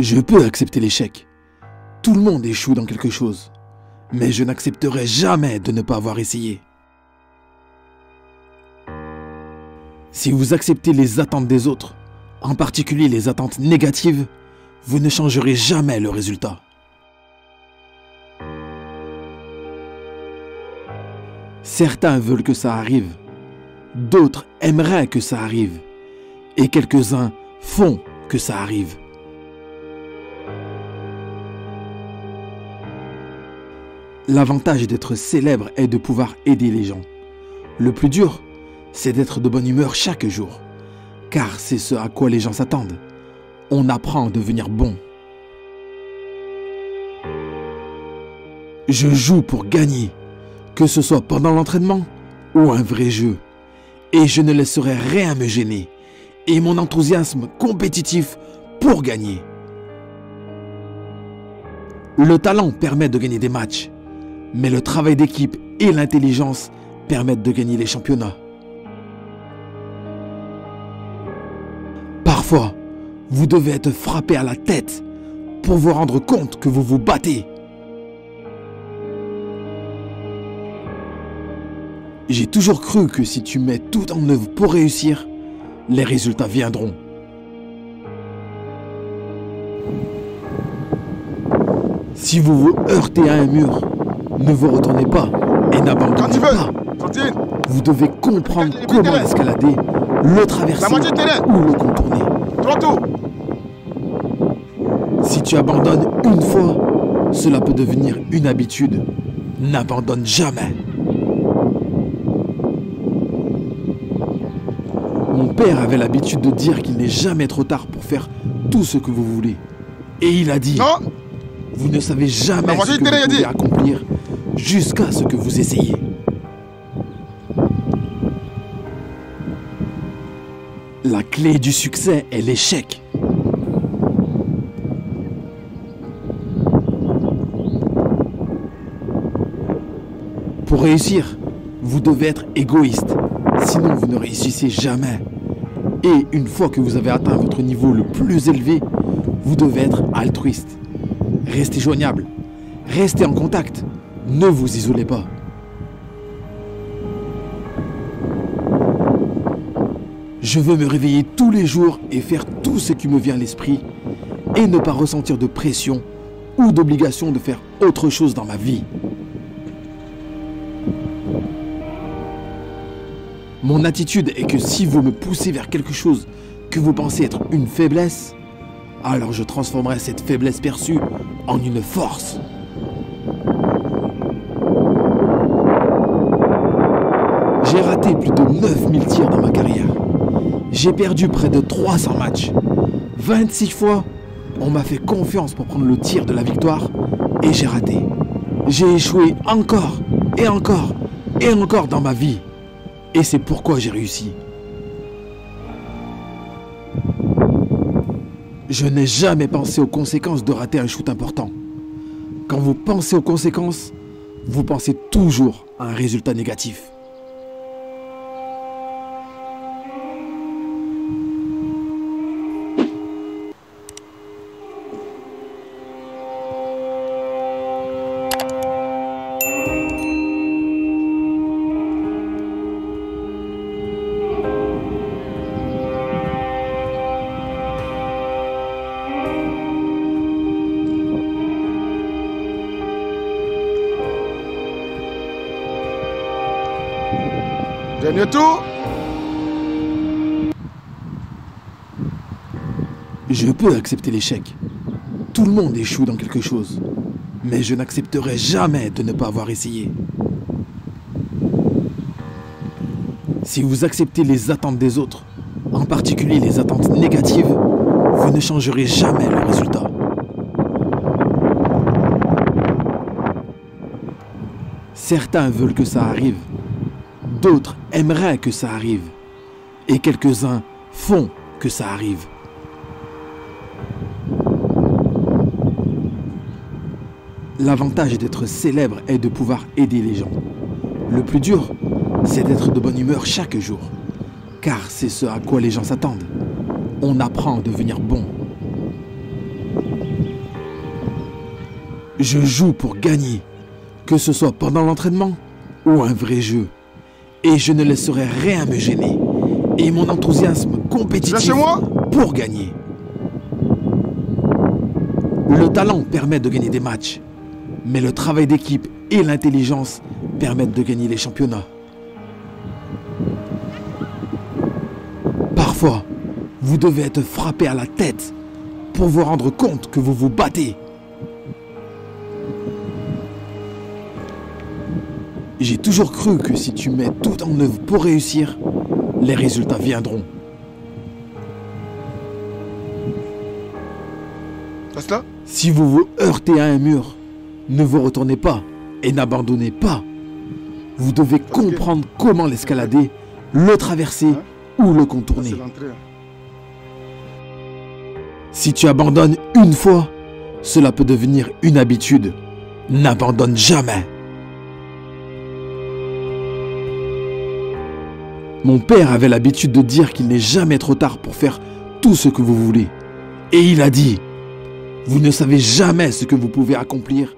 Je peux accepter l'échec. Tout le monde échoue dans quelque chose. Mais je n'accepterai jamais de ne pas avoir essayé. Si vous acceptez les attentes des autres, en particulier les attentes négatives, vous ne changerez jamais le résultat. Certains veulent que ça arrive, d'autres aimeraient que ça arrive, et quelques-uns font que ça arrive. L'avantage d'être célèbre est de pouvoir aider les gens. Le plus dur, c'est d'être de bonne humeur chaque jour, car c'est ce à quoi les gens s'attendent. On apprend à devenir bon. Je joue pour gagner, que ce soit pendant l'entraînement ou un vrai jeu. Et je ne laisserai rien me gêner. Et mon enthousiasme compétitif pour gagner. Le talent permet de gagner des matchs, mais le travail d'équipe et l'intelligence permettent de gagner les championnats. Parfois, vous devez être frappé à la tête pour vous rendre compte que vous vous battez. J'ai toujours cru que si tu mets tout en œuvre pour réussir, les résultats viendront. Si vous vous heurtez à un mur, ne vous retournez pas et n'abandonnez pas. Vous devez comprendre comment escalader, le traverser ou le contourner. Si tu abandonnes une fois, cela peut devenir une habitude. N'abandonne jamais. Mon père avait l'habitude de dire qu'il n'est jamais trop tard pour faire tout ce que vous voulez. Et il a dit, vous ne savez jamais ce que vous pouvez accomplir jusqu'à ce que vous essayez. La clé du succès est l'échec. Pour réussir, vous devez être égoïste, sinon vous ne réussissez jamais. Et une fois que vous avez atteint votre niveau le plus élevé, vous devez être altruiste. Restez joignable, restez en contact, ne vous isolez pas. Je veux me réveiller tous les jours et faire tout ce qui me vient à l'esprit et ne pas ressentir de pression ou d'obligation de faire autre chose dans ma vie. Mon attitude est que si vous me poussez vers quelque chose que vous pensez être une faiblesse, alors je transformerai cette faiblesse perçue en une force. J'ai raté plus de 9000 tirs dans ma carrière. J'ai perdu près de 300 matchs. 26 fois, on m'a fait confiance pour prendre le tir de la victoire et j'ai raté. J'ai échoué encore et encore et encore dans ma vie. Et c'est pourquoi j'ai réussi. Je n'ai jamais pensé aux conséquences de rater un shoot important. Quand vous pensez aux conséquences, vous pensez toujours à un résultat négatif. Gagne tout Je peux accepter l'échec. Tout le monde échoue dans quelque chose. Mais je n'accepterai jamais de ne pas avoir essayé. Si vous acceptez les attentes des autres, en particulier les attentes négatives, vous ne changerez jamais le résultat. Certains veulent que ça arrive, d'autres aimeraient que ça arrive, et quelques-uns font que ça arrive. L'avantage d'être célèbre est de pouvoir aider les gens. Le plus dur, c'est d'être de bonne humeur chaque jour, car c'est ce à quoi les gens s'attendent. On apprend à devenir bon. Je joue pour gagner, que ce soit pendant l'entraînement ou un vrai jeu. Et je ne laisserai rien me gêner. Et mon enthousiasme compétitif moi pour gagner. Le talent permet de gagner des matchs, mais le travail d'équipe et l'intelligence permettent de gagner les championnats. Parfois, vous devez être frappé à la tête pour vous rendre compte que vous vous battez. J'ai toujours cru que si tu mets tout en œuvre pour réussir, les résultats viendront. Reste là Si vous vous heurtez à un mur, ne vous retournez pas et n'abandonnez pas. Vous devez comprendre comment l'escalader, le traverser ou le contourner. Hein. Si tu abandonnes une fois, cela peut devenir une habitude. N'abandonne jamais. Mon père avait l'habitude de dire qu'il n'est jamais trop tard pour faire tout ce que vous voulez. Et il a dit, vous ne savez jamais ce que vous pouvez accomplir